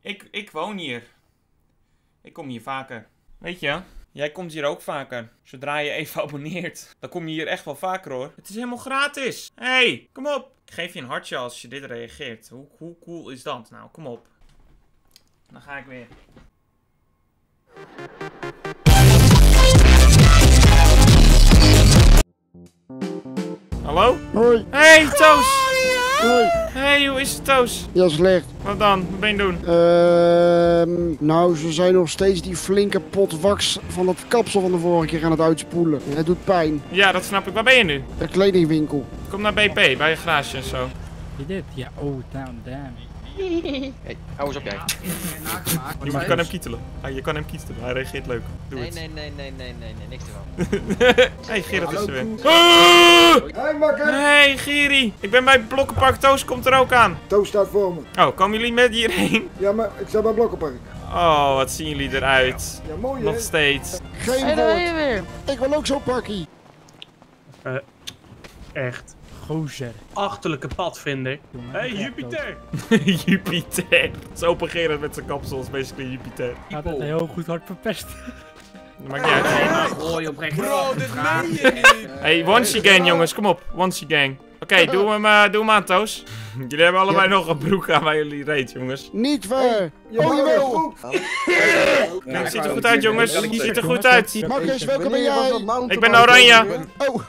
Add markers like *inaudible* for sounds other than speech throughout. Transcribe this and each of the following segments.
Ik, ik woon hier. Ik kom hier vaker. Weet je, jij komt hier ook vaker. Zodra je even *laughs* abonneert, dan kom je hier echt wel vaker hoor. Het is helemaal gratis. hey, kom op. Ik geef je een hartje als je dit reageert. Hoe, hoe cool is dat? Nou, kom op. Dan ga ik weer. Hallo? Hoi, Hey, Toos! Hoi. Hey, hoe is het, Toos? Ja, slecht. Wat dan? Wat ben je aan het doen? Ehm, nou, ze zijn nog steeds die flinke pot wax van dat kapsel van de vorige keer aan het uitspoelen. En het doet pijn. Ja, dat snap ik. Waar ben je nu? De kledingwinkel. Kom naar BP, bij je garage en zo. Je dit? Ja, oh, damn, damn. *laughs* Hey, hou eens op jij. Je kan hem kietelen. Ah, je kan hem kietelen. Hij reageert leuk. Doe Nee, het. nee, nee, nee, nee, nee, nee, niks ervan. *laughs* hey, Gerard is er weer. Ah! Hey, Giri. Ik ben bij Blokkenpark. Toos komt er ook aan. Toos staat voor me. Oh, komen jullie met hierheen? Ja, maar ik sta bij Blokkenpark. Oh, wat zien jullie eruit. Ja, mooi Nog steeds. Geen Hey, daar ben je woord. weer. Ik wil ook zo'n pakkie. Echt. Gozer. Achterlijke padvinder. Jongen, hey, Jupiter! *laughs* Jupiter. Zo open Gerard met zijn kapsel is basically Jupiter. Gaat het heel goed hard verpest. Dat *laughs* maakt niet uit. Gooi oprecht. Bro, dit meen je *laughs* niet! Hey, Onesie Gang jongens, kom op. Onesie Gang. Oké, doe hem, eh, doe hem aan, Toos. Jullie hebben allebei nog een broek aan waar jullie reed, jongens. Niet ver. Oh, jawel. Nee, het ziet er goed uit, jongens. Het ziet er goed uit. Marcus, welke ben jij? Ik ben oranje. Oh,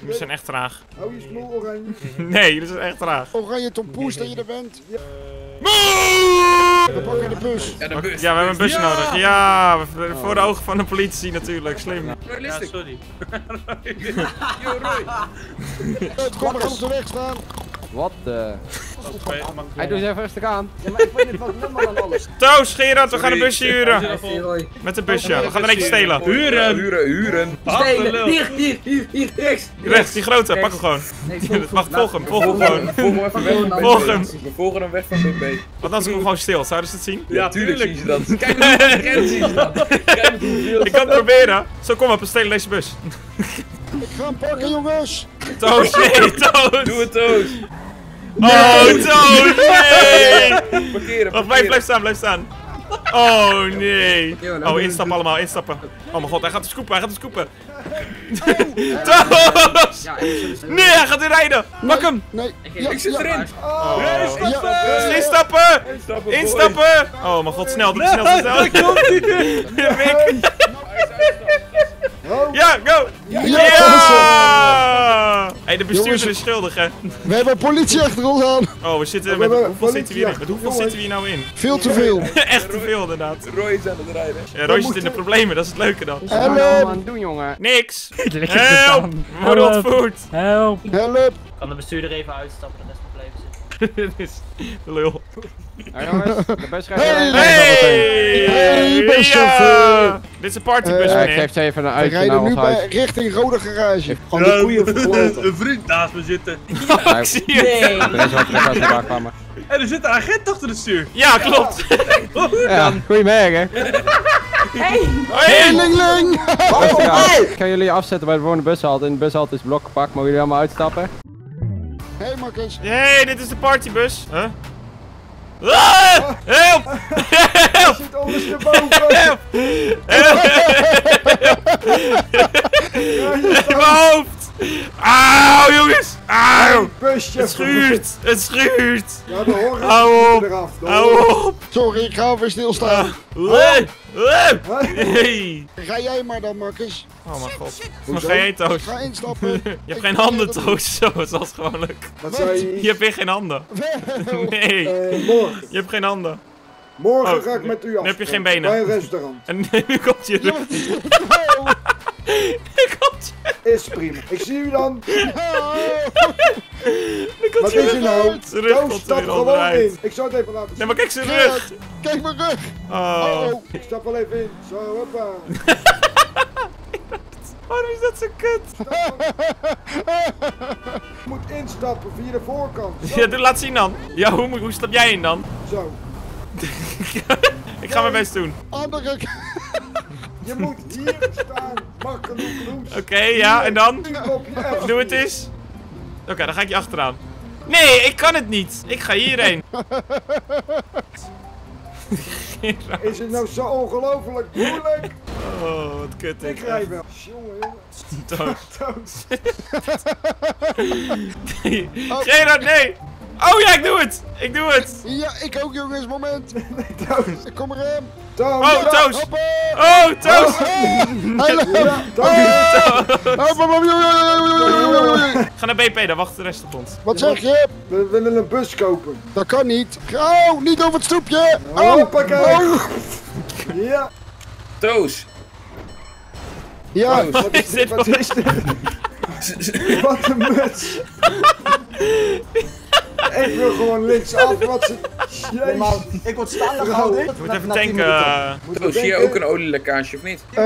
Jullie zijn echt traag. hou je smoel oranje. *laughs* Nee, jullie zijn echt traag. Oranje tompoes dat je er bent. Moe! We pakken de bus. Ja, de bus. Ja, we hebben een busje Ja! nodig. Ja, voor de ogen van de politie natuurlijk. Slim. Ja, sorry. *laughs* Yo, Roy. Het kom maar op de weg staan. Wat de... Oké, mag Hij doet even rustig aan. Toos, Gerard, we gaan een busje huren. Met een busje. We gaan er eentje stelen. Huren! Huren, huren. Stelen. Hier, hier, hier, hier, rechts. Rechts, die grote. Pak hem gewoon. Nee, *laughs* Wacht, volg hem. Volg hem gewoon. Volg hem hem. We volgen hem weg van BB. Want anders komt gewoon stil. Zouden ze het zien? Ja, tuurlijk zien ze dat. Kijk grens *laughs* zien ze dat. Ik kan het proberen. Zo, kom op. We stelen deze bus. Ik ga hem pakken, jongens. Toos, *laughs* nee, Toos. Doe het, Toos. Oh, Toos, nee. Parkeren, Wacht, blijf, parkeren. blijf staan, blijf staan. Oh, nee. Oh, instappen allemaal, instappen. Oh mijn god, hij gaat hem scoopen, hij gaat hem scoopen. Toos! Nee, hij gaat weer rijden. Pak hem. Nee. Ik zit erin. Oh. Ja. Instappen! Instappen! Oh mijn god, snel, doe snel, snel. Oh, Ja, go! Ja. Hey, de bestuurder Jongens. is schuldig, hè? We hebben politie achter ons aan. Oh, we zitten We met... hebben Hoeveel zitten we politie Met hoeveel zitten we hier nou in? Veel te veel. *laughs* Echt te veel, inderdaad. *laughs* Roy is aan het rijden. Ja, Roy zit in de problemen, dat is het leuke dan. Wat Help. aan het doen, jongen? Niks! *laughs* Help! Help! Help. Kan de bestuurder even uitstappen, de rest nog blijven zitten. *laughs* Dit is de lul. Ja, jongens, de bus Hey. Hey! Hey, buschauffeur. Ja! Dit is een partybus, Eh, meneer. geef ze even een We uitje rijden naar nu bij, richting Rode Garage. Gewoon de koeien *laughs* vergloten. Een vriend naast me zitten. *laughs* Ja, Ik zie het. Nee. Er is wat kwamen. En er zit een agent achter het stuur. Ja, klopt. Ja, goedemorgen. Hey! Ling, ling. Rustig aan. Ik ga jullie afzetten bij de volgende bushalte. In de bushalte is blok gepakt. Mogen jullie allemaal uitstappen? Hey, Marcus. Hey, dit is de partybus. Huh? Ah! *laughs* *laughs* Help! Help! Zit ondersteboven. Help! In mijn hoofd! Auw, jongens! Auw! Busje. Het schuurt! Het schuurt! Ja, de horen Hou op! eraf. Hou op! Sorry, ik ga weer stilstaan. Hey! Hey! Ga jij maar dan, Marcus. Oh mijn god. Hoezo? ga jij, Toos? Ga instappen. *laughs* Je hebt geen handen, Toos. *laughs* Zo, zoals gewoonlijk. Wat zei Je hebt weer geen handen. *laughs* Nee, Eh, morgen. je hebt geen handen. Morgen Oh, ga ik met u af. dan heb je geen benen. Bij een restaurant. En nu komt je Is prima. Ik zie u dan. Wat je is er rug nou? er stap weer gewoon in. Ik zou het even laten zien. Nee, maar kijk zijn rug. Kijk mijn rug. Oh. Oh, ik stap wel even in. Zo, hoppa. *laughs* Waarom is dat zo kut? Je moet instappen via de voorkant. Zo, Ja, doe, laat zien dan. Ja, hoe, moet- hoe stap jij in dan? Zo. *laughs* Ik ga mijn best doen. Andere Je moet hier staan. Knoeps. Oké, ja, en dan? Doe het eens. Oké, dan ga ik je achteraan. Nee, ik kan het niet. Ik ga hierheen. *laughs* Is het nou zo ongelooflijk moeilijk? Oh, wat kut Ik rij wel. Jongen, jongen. *laughs* *laughs* Gerard, nee. Oh ja, ik doe het. Ik doe het. Ja, ik ook jongens, moment. *laughs* Toos. Ik kom erin. Toos. Oh, Toos. Oh, Toos. *laughs* Ja, Toos. Ga naar BP, daar wacht de rest op ons. Wat zeg je? We willen een bus kopen. Dat kan niet. Oh, niet over het stoepje. Oh, Hoppakee. oh. Ja. Toos. Ja, Toos. Wat is dit? Wat is dit? *laughs* Wat een muts. Ik wil gewoon linksaf. Wat ze... Jezus. Ik word staande gehouden. Je moet even tanken. eh. Zie je ook een olielekkage of niet? eh,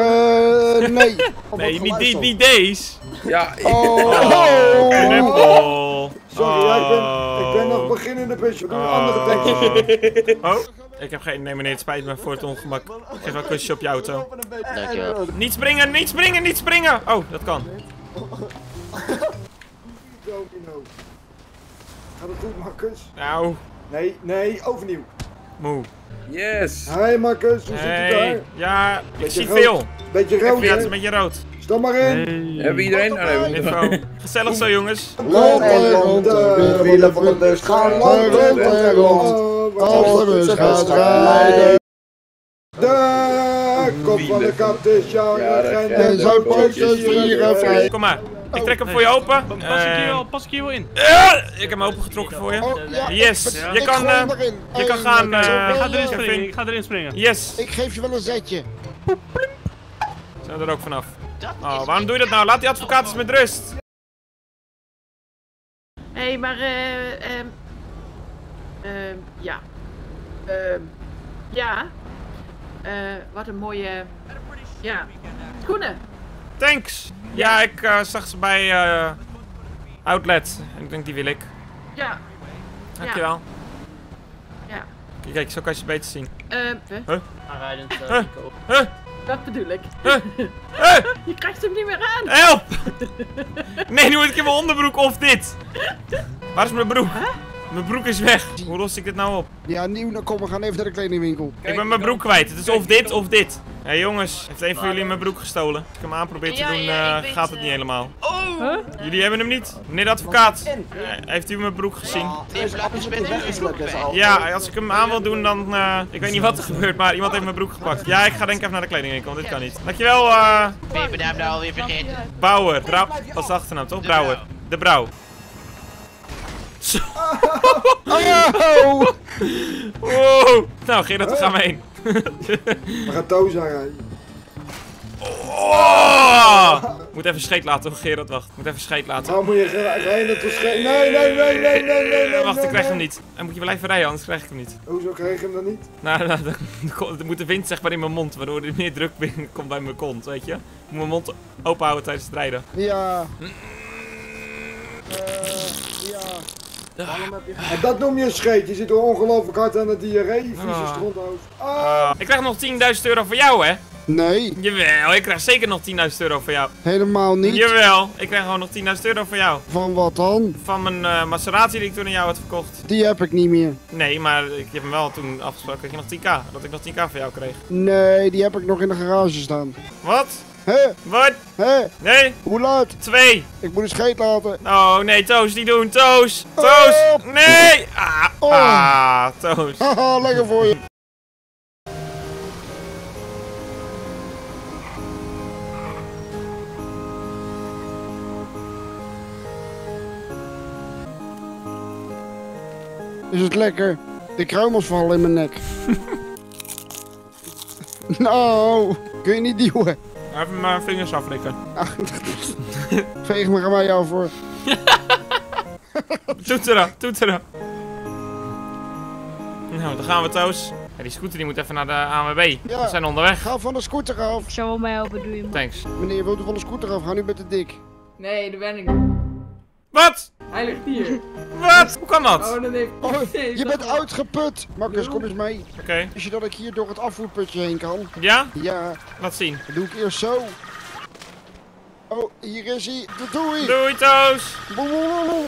nee. Nee, niet, die, niet deze. Ja, Oh. Knuppel. Sorry, ja, ik, ben, ik ben nog Oh. beginnende bus. We doen een Oh. andere tankje. Oh, ik heb geen... Nee meneer, het spijt me voor het ongemak. Ik geef wel een kusje op je auto. Dankjewel. Niet springen, niet springen, niet springen! Oh, dat kan. *laughs* Gaat het goed, Marcus? Nou, Nee, nee, overnieuw. moe. yes. Hey Marcus, hoe zit het Hey, daar? ja, ik Beetje zie rood. veel. Beetje rood, is een hè? beetje rood. Stap maar in. Hebben we iedereen? Oh, nee. *laughs* Gezellig zo, jongens. Rond en rond de wielen van de gaan rond en rond. Als de bus gaat rijden. De kop van de kat is jouw En zijn posters vieren vrij. Kom maar. Ik trek hem voor je open. Pas ik hier Eh, wel, pas ik hier wel in. eh, ik heb hem opengetrokken voor je. Oh, ja. Yes. Ik- Je kan, eh, je kan Eén, gaan, eh, Ik ga erin springen, ik ga erin springen. Yes. Ik geef je wel een zetje. Zijn we er ook vanaf. Oh, waarom doe je dat nou? Laat die advocaat eens met rust. Hé, hey, maar eh. ehm ehm, ja. Ehm ja. Eh, wat een mooie. Ja. Schoenen. Thanks. Ja, ik eh, zag ze bij eh, Outlet. En ik denk, die wil ik. Ja. Dankjewel. Ja. Kijk, kijk, zo kan je ze beter zien. Ehm, huh? Aanrijdend. Huh? Uh, Nico. Huh? wat bedoel ik? Huh? *laughs* Huh? Je krijgt hem niet meer aan. Help! *laughs* Nee, nu moet ik in mijn onderbroek of dit. Waar is mijn broek? Mijn broek is weg. Hoe los ik dit nou op? Ja, nieuw, dan kom we gaan even naar de kledingwinkel. Ik ben mijn broek kwijt. Het is of dit of dit. Hé hey, jongens, heeft een van jullie mijn broek gestolen? Als ik hem aan probeer te Ja, doen, ja, eh, gaat het eh, niet helemaal. Oh! Jullie hebben hem niet? Meneer de advocaat, heeft u mijn broek gezien? Al. Ja, als ik hem aan wil doen, dan... eh, ik weet niet wat er gebeurt, maar iemand heeft mijn broek gepakt. Ja, ik ga denk ik even naar de kledingwinkel, want dit kan niet. Dankjewel, eh Ben je nou alweer vergeten? Brouwer. Brouw... Wat is de achternaam, toch? Brouwer. De Brouw. Zo. *laughs* Oh! Wow. Nou, Gerard, daar gaan we heen. We gaan Toos aanrijden. Oh! Moet even scheet laten, Gerard, wacht. Moet even scheet laten. Nou moet je rijden tot scheen. Nee, nee, nee, nee, nee, nee, nee. Wacht, ik krijg hem niet. Dan moet je blijven rijden, anders krijg ik hem niet. Hoezo krijg je hem dan niet? Nou, nou dan, *laughs* moet de wind zeg maar in mijn mond, waardoor er meer druk binnenkomt bij mijn kont, weet je? Ik moet mijn mond open houden tijdens het rijden. Ja. Eh, ja. En dat noem je een scheet. Je zit er ongelooflijk hard aan de diarree. Je vieze Ah. stronthoofd. Ah. Ah, ik krijg nog 10.000 euro voor jou, hè? Nee, Jawel, ik krijg zeker nog 10.000 euro voor jou. helemaal niet. Jawel, ik krijg gewoon nog 10.000 euro voor jou. Van wat dan? Van mijn eh, Maserati die ik toen aan jou had verkocht. Die heb ik niet meer. Nee, maar ik heb hem wel toen afgesproken dat je nog 10k, dat ik nog 10k voor jou kreeg. Nee, die heb ik nog in de garage staan. Wat? Hé, Wat? hé, Nee? hoe laat? Twee. Ik moet een scheet laten. Oh nee, Toos, niet doen, Toos! Toos! Nee! Ah, Oh. ah Toos. Haha, lekker voor je. Is het lekker? De kruimels vallen in mijn nek. *laughs* nou, kun je niet duwen. Even mijn vingers aflikken. Ach, *laughs* Veeg me er maar jou voor. *laughs* Toeteren, toeteren. Nou, dan gaan we, Toos. Ja, die scooter die moet even naar de ANWB. Ja. We zijn onderweg. Ga van de scooter af. Ik zou wel mij helpen, doe je Thanks. Meneer, wilt u van de scooter af? Ga nu met de dik. Nee, dat ben ik Wat? Hij ligt hier. Wat? Hoe kan dat? Oh, dan heeft... Oh, *laughs* Nee, je bent wel. uitgeput. Marcus, kom eens mee. Oké. Wist je dat ik hier door het afvoerputje heen kan? Ja? Ja, Laat zien. dat doe ik eerst zo. Oh, hier is hij. Dat doe ik. Doei Toos! Boe, boe, boe, boe.